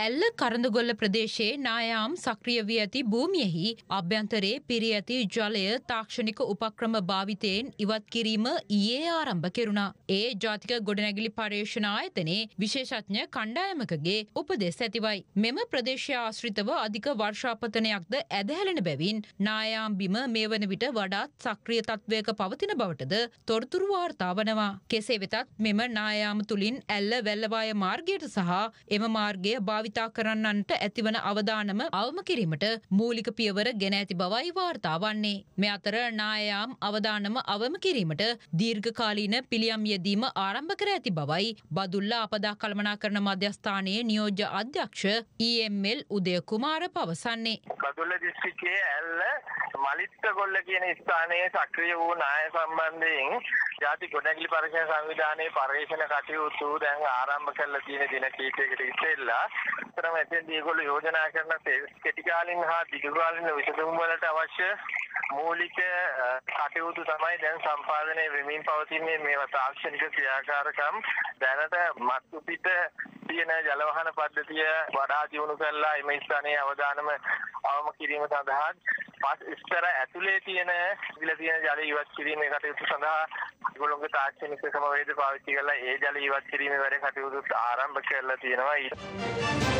ඇල්ල කරඳගොල්ල ප්‍රදේශයේ නායාම් සක්‍රිය වී ඇති භූමියෙහි අභ්‍යන්තරේ පිරී ඇති ජලය තාක්ෂණික උපක්‍රම භාවිතයෙන් ඉවත් කිරීම ඊයේ ආරම්භ කෙරුණා. ඒ ජාතික ගොඩනැගිලි පර්යේෂණ ආයතනයේ විශේෂඥ කණ්ඩායමකගේ උපදෙස් ඇතිවයි. මෙම ප්‍රදේශය ආශ්‍රිතව අධික වර්ෂාපතනයක්ද ඇදහැලෙන බැවින් නායාම් බිම මේ වන විට වඩාත් සක්‍රිය තත්ත්වයක පවතින බවටද තොරතුරු වාර්තා වනවා. කෙසේ වෙතත් මෙම නායාම තුළින් ඇල්ල වැල්ලවාය මාර්ගයට සහ එම මාර්ගය භාවිතා කරන්නන්ට ඇතිවන අවධානම අවම කිරීමට මූලික පියවර ගෙන ඇති බවයි වාර්තා වන්නේ. මේ අතර නායාම් අවධානම අවම කිරීමට දීර්ඝකාලීන පිළියම් යෙදීම ආරම්භ කර ඇති බවයි බදුල්ල අපදා කළමනා කරන මධ්‍යස්ථානයේ නියෝජ්‍ය අධ්‍යක්ෂ EML උදය කුමාර පවසන්නේ. බදුල්ල දිස්ත්‍රික්කයේ ඇල්ල මලිත්ත කොල්ල කියන ස්ථානයේ සක්‍රිය වූ නාය සම්බන්ධයෙන් ජාති ගොඩනැගිලි පරීක්ෂණ සංවිධානයේ පර්යේෂණ කටයුතු දැන් ආරම්භ කරලා තියෙන දින කීපයකට ඉස්සෙල්ලා. තරම එතෙන්දී ඒගොල්ලෝ යෝජනා කරන කෙටිකාලින් හා දිගුකාලින විසඳුම් වලට අවශ්‍ය මූලික කටයුතු තමයි දැන් සම්පාදනය වෙමින් පවතින්නේ මේවා තාක්ෂණික ක්‍රියාකාරකම්. දැනට මත්තු පිට තියෙන ජලවහන පද්ධතිය වඩා දියුණු කරලා එම ස්ථානයේ අවදානම අවම කිරීම සඳහා පස් ඉස්තර ඇතුලේ තියෙන විල තියෙන ජල ඉවත් කිරීමේ කටයුතු සඳහා ඒගොල්ලෝගේ තාක්ෂණික ක්‍රමවේද පාවිච්චි කරලා ඒ ජල ඉවත් කිරීමේ වැඩ කටයුතු ආරම්භ කරලා තියෙනවා.